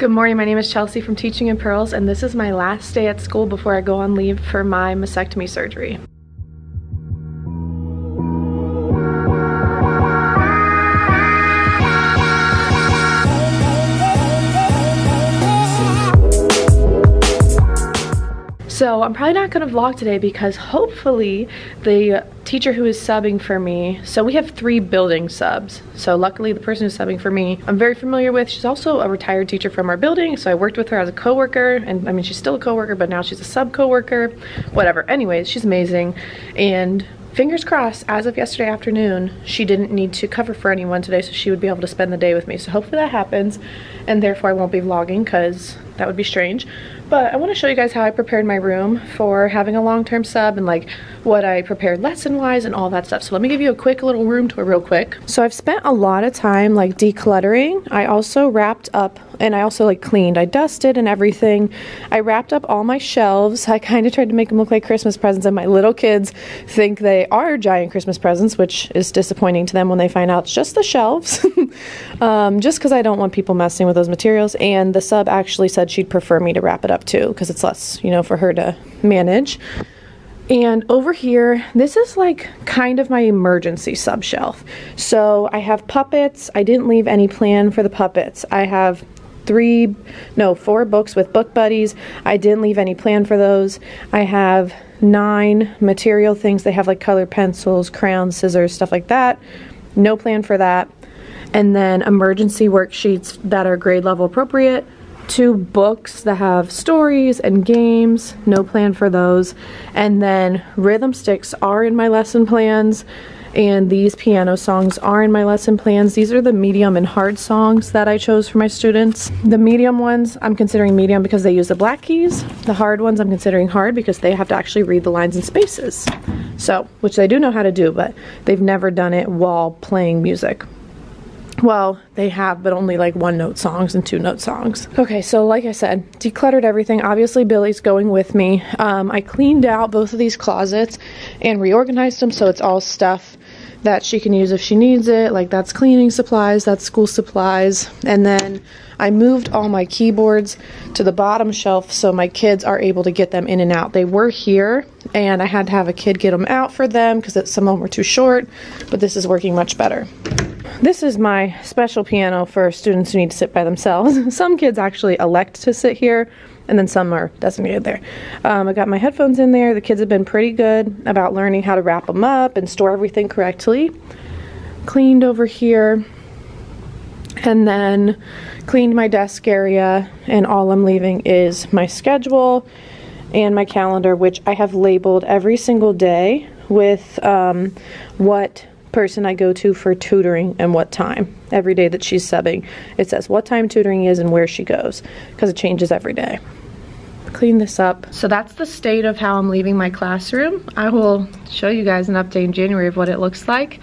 Good morning, my name is Chelsea from Teaching in Pearls and this is my last day at school before I go on leave for my mastectomy surgery. So I'm probably not going to vlog today because hopefully the teacher who is subbing for me, so we have three building subs. So luckily the person who's subbing for me, I'm very familiar with. She's also a retired teacher from our building. So I worked with her as a coworker and I mean, she's still a coworker, but now she's a sub coworker, whatever. Anyways, she's amazing. And fingers crossed, as of yesterday afternoon, she didn't need to cover for anyone today, so she would be able to spend the day with me. So hopefully that happens, and therefore I won't be vlogging because that would be strange. But I want to show you guys how I prepared my room for having a long-term sub and like what I prepared lesson-wise and all that stuff. So let me give you a quick little room tour real quick. So I've spent a lot of time like decluttering. I also wrapped up and I also like cleaned. I dusted and everything. I wrapped up all my shelves. I kind of tried to make them look like Christmas presents and my little kids think they are giant Christmas presents, which is disappointing to them when they find out it's just the shelves. um, just because I don't want people messing with those materials. And the sub actually said she'd prefer me to wrap it up too because it's less, you know, for her to manage. And over here, this is like kind of my emergency sub shelf. So I have puppets. I didn't leave any plan for the puppets. I have three, no, four books with book buddies. I didn't leave any plan for those. I have nine material things. They have like colored pencils, crayons, scissors, stuff like that. No plan for that. And then emergency worksheets that are grade level appropriate two books that have stories and games, no plan for those. And then rhythm sticks are in my lesson plans and these piano songs are in my lesson plans. These are the medium and hard songs that I chose for my students. The medium ones I'm considering medium because they use the black keys. The hard ones I'm considering hard because they have to actually read the lines and spaces. So, which they do know how to do, but they've never done it while playing music. Well, they have, but only like one note songs and two note songs. Okay, so like I said, decluttered everything. Obviously, Billy's going with me. Um, I cleaned out both of these closets and reorganized them so it's all stuff that she can use if she needs it. Like that's cleaning supplies, that's school supplies. And then I moved all my keyboards to the bottom shelf so my kids are able to get them in and out. They were here and I had to have a kid get them out for them because some of them were too short, but this is working much better. This is my special piano for students who need to sit by themselves. some kids actually elect to sit here, and then some are designated there. Um, I got my headphones in there. The kids have been pretty good about learning how to wrap them up and store everything correctly. Cleaned over here, and then cleaned my desk area, and all I'm leaving is my schedule and my calendar, which I have labeled every single day with um, what person I go to for tutoring and what time. Every day that she's subbing, it says what time tutoring is and where she goes because it changes every day. Clean this up. So that's the state of how I'm leaving my classroom. I will show you guys an update in January of what it looks like.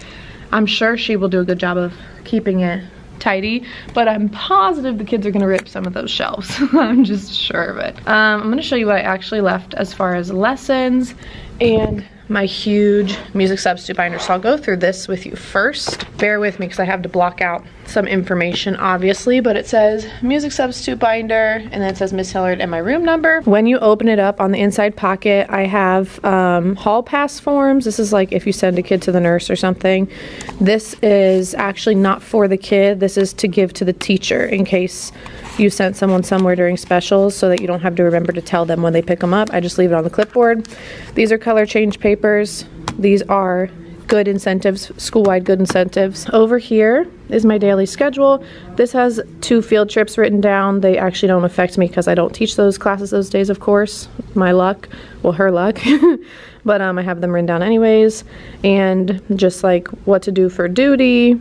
I'm sure she will do a good job of keeping it tidy, but I'm positive the kids are gonna rip some of those shelves. I'm just sure of it. Um, I'm gonna show you what I actually left as far as lessons and my huge music substitute binder. So I'll go through this with you first. Bear with me because I have to block out some information obviously, but it says music substitute binder and then it says Miss Hillard and my room number. When you open it up on the inside pocket, I have um, hall pass forms. This is like if you send a kid to the nurse or something. This is actually not for the kid. This is to give to the teacher in case you sent someone somewhere during specials so that you don't have to remember to tell them when they pick them up. I just leave it on the clipboard. These are color change papers. These are good incentives, school-wide good incentives. Over here is my daily schedule. This has two field trips written down. They actually don't affect me because I don't teach those classes those days, of course. My luck, well, her luck. but um, I have them written down anyways. And just like what to do for duty,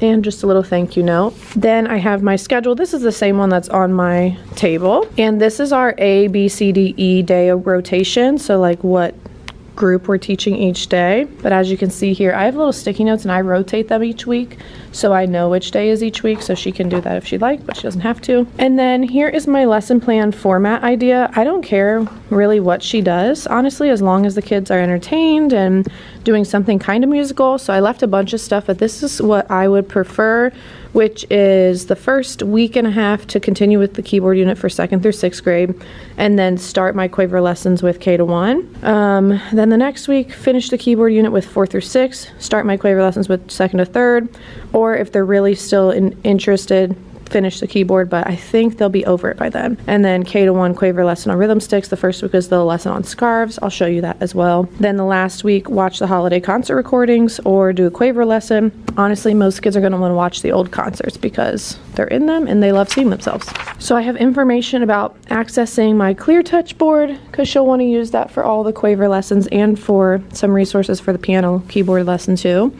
and just a little thank you note. Then I have my schedule. This is the same one that's on my table. And this is our A, B, C, D, E day of rotation. So like what group we're teaching each day. But as you can see here, I have little sticky notes and I rotate them each week. So I know which day is each week. So she can do that if she'd like, but she doesn't have to. And then here is my lesson plan format idea. I don't care really what she does, honestly, as long as the kids are entertained and doing something kind of musical. So I left a bunch of stuff, but this is what I would prefer, which is the first week and a half to continue with the keyboard unit for second through sixth grade, and then start my Quaver lessons with K to one. Um, then the next week, finish the keyboard unit with four through six, start my Quaver lessons with second to third, or if they're really still in, interested, finish the keyboard, but I think they'll be over it by then. And then K to 1 Quaver lesson on rhythm sticks. The first week is the lesson on scarves. I'll show you that as well. Then the last week, watch the holiday concert recordings or do a Quaver lesson. Honestly, most kids are going to want to watch the old concerts because they're in them and they love seeing themselves. So I have information about accessing my ClearTouch board because she'll want to use that for all the Quaver lessons and for some resources for the piano keyboard lesson too.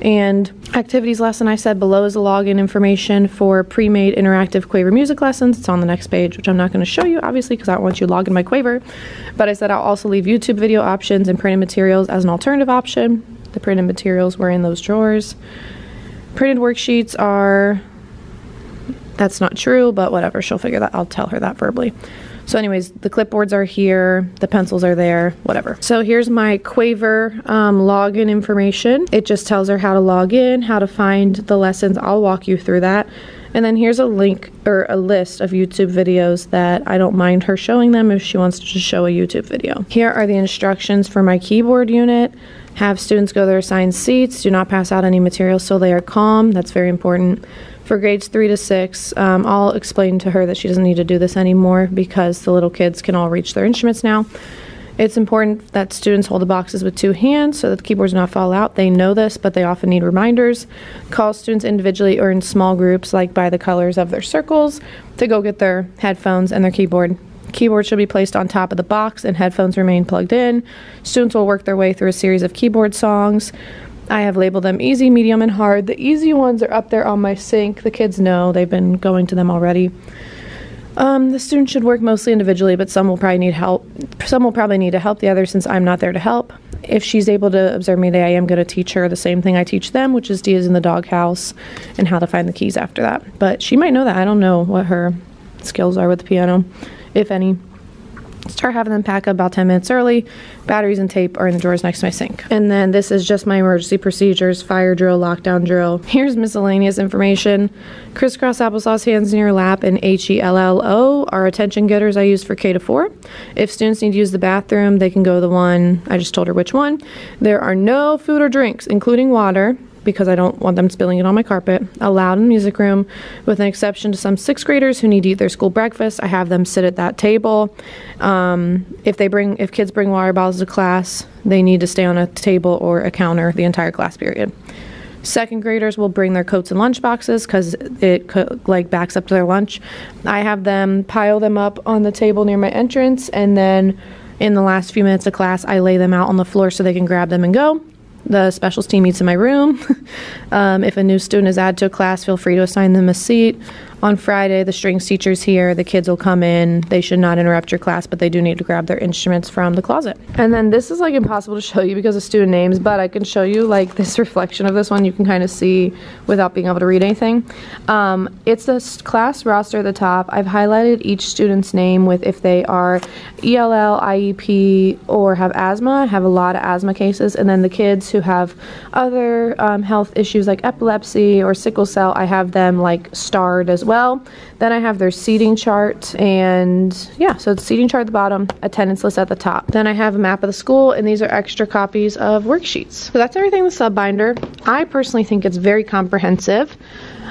And activities lesson I said below is the login information for pre-made interactive Quaver music lessons. It's on the next page, which I'm not going to show you obviously because I don't want you to log in my Quaver. But I said I'll also leave YouTube video options and printed materials as an alternative option. The printed materials were in those drawers. Printed worksheets are that's not true, but whatever. She'll figure that. I'll tell her that verbally. So anyways, the clipboards are here, the pencils are there, whatever. So here's my Quaver um, login information. It just tells her how to log in, how to find the lessons. I'll walk you through that. And then here's a link or a list of YouTube videos that I don't mind her showing them if she wants to just show a YouTube video. Here are the instructions for my keyboard unit. Have students go to their assigned seats. Do not pass out any materials so they are calm. That's very important for grades three to six, um, I'll explain to her that she doesn't need to do this anymore because the little kids can all reach their instruments now. It's important that students hold the boxes with two hands so that the keyboards do not fall out. They know this, but they often need reminders. Call students individually or in small groups, like by the colors of their circles, to go get their headphones and their keyboard. Keyboard should be placed on top of the box and headphones remain plugged in. Students will work their way through a series of keyboard songs. I have labeled them easy, medium, and hard. The easy ones are up there on my sink. The kids know, they've been going to them already. Um, the students should work mostly individually, but some will probably need help. Some will probably need to help the others since I'm not there to help. If she's able to observe me today, I am going to teach her the same thing I teach them, which is D's in the doghouse and how to find the keys after that. But she might know that. I don't know what her skills are with the piano, if any. Start having them pack up about 10 minutes early. Batteries and tape are in the drawers next to my sink. And then this is just my emergency procedures, fire drill, lockdown drill. Here's miscellaneous information. Crisscross applesauce hands in your lap and H-E-L-L-O are attention getters I use for K to 4. If students need to use the bathroom, they can go the one, I just told her which one. There are no food or drinks, including water, because I don't want them spilling it on my carpet, allowed in the music room, with an exception to some sixth graders who need to eat their school breakfast. I have them sit at that table. Um, if they bring, if kids bring water bottles to class, they need to stay on a table or a counter the entire class period. Second graders will bring their coats and lunch boxes because it co- like backs up to their lunch. I have them pile them up on the table near my entrance, and then in the last few minutes of class, I lay them out on the floor so they can grab them and go. The specials team meets in my room. um, if a new student is added to a class, feel free to assign them a seat. On Friday, the strings teacher's here. The kids will come in. They should not interrupt your class, but they do need to grab their instruments from the closet. And then this is like impossible to show you because of student names, but I can show you like this reflection of this one. You can kind of see without being able to read anything. Um, it's a class roster at the top. I've highlighted each student's name with if they are ELL, IEP, or have asthma. I have a lot of asthma cases. And then the kids who have other um, health issues like epilepsy or sickle cell, I have them like starred as well well. Then I have their seating chart and yeah, so it's seating chart at the bottom, attendance list at the top. Then I have a map of the school and these are extra copies of worksheets. So that's everything in the sub binder. I personally think it's very comprehensive.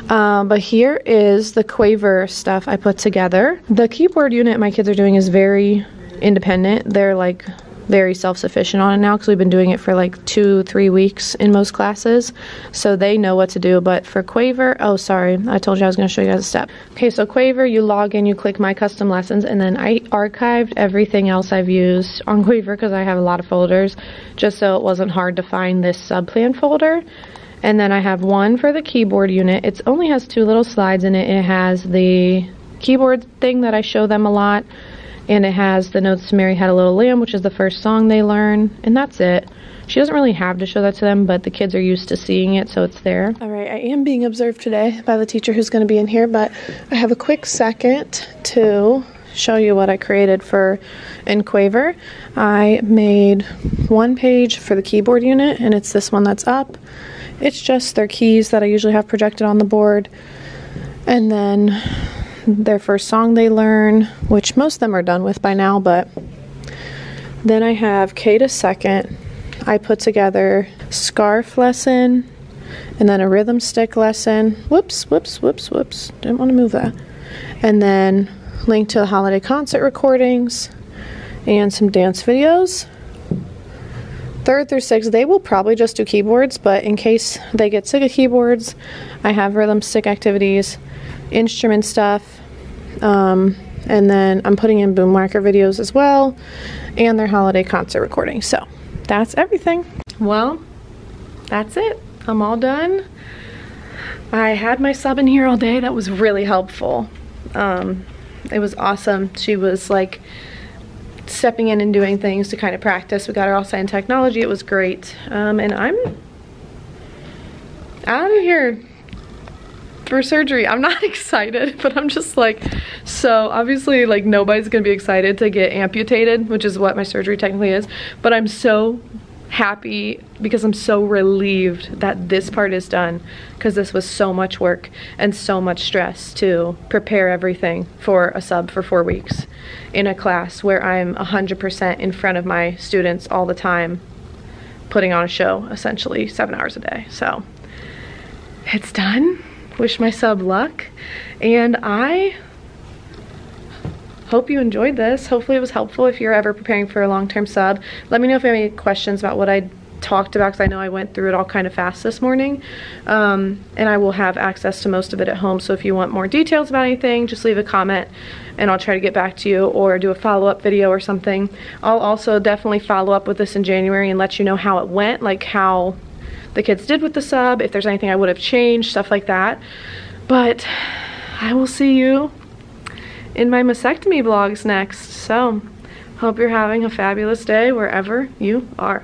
Um, but here is the Quaver stuff I put together. The keyboard unit my kids are doing is very independent. They're like very self-sufficient on it now because we've been doing it for like two, three weeks in most classes. So they know what to do. But for Quaver, oh, sorry, I told you I was going to show you guys a step. Okay, so Quaver, you log in, you click My Custom Lessons, and then I archived everything else I've used on Quaver because I have a lot of folders, just so it wasn't hard to find this subplan folder. And then I have one for the keyboard unit. It only has two little slides in it. It has the keyboard thing that I show them a lot and it has the notes to Mary Had a Little Lamb, which is the first song they learn, and that's it. She doesn't really have to show that to them, but the kids are used to seeing it, so it's there. All right, I am being observed today by the teacher who's going to be in here, but I have a quick second to show you what I created for in Quaver. I made one page for the keyboard unit, and it's this one that's up. It's just their keys that I usually have projected on the board, and then their first song they learn, which most of them are done with by now, but then I have K to second. I put together scarf lesson and then a rhythm stick lesson. Whoops, whoops, whoops, whoops. Didn't want to move that. And then link to the holiday concert recordings and some dance videos. Third through sixth, they will probably just do keyboards, but in case they get sick of keyboards, I have rhythm stick activities, instrument stuff, um, and then I'm putting in Boomwhacker videos as well, and their holiday concert recording. So that's everything. Well, that's it. I'm all done. I had my sub in here all day. That was really helpful. Um, it was awesome. She was like stepping in and doing things to kind of practice. We got her all signed technology. It was great. Um, and I'm out of here for surgery. I'm not excited, but I'm just like, so obviously like nobody's gonna be excited to get amputated, which is what my surgery technically is, but I'm so happy because I'm so relieved that this part is done because this was so much work and so much stress to prepare everything for a sub for four weeks in a class where I'm 100% in front of my students all the time putting on a show essentially seven hours a day. So it's done wish my sub luck. And I hope you enjoyed this. Hopefully it was helpful if you're ever preparing for a long-term sub. Let me know if you have any questions about what I talked about because I know I went through it all kind of fast this morning. Um, and I will have access to most of it at home. So if you want more details about anything, just leave a comment and I'll try to get back to you or do a follow-up video or something. I'll also definitely follow up with this in January and let you know how it went, like how the kids did with the sub, if there's anything I would have changed, stuff like that. But I will see you in my mastectomy vlogs next. So hope you're having a fabulous day wherever you are.